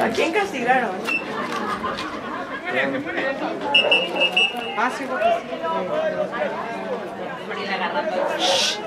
¿A quién castigaron? Ah, sí,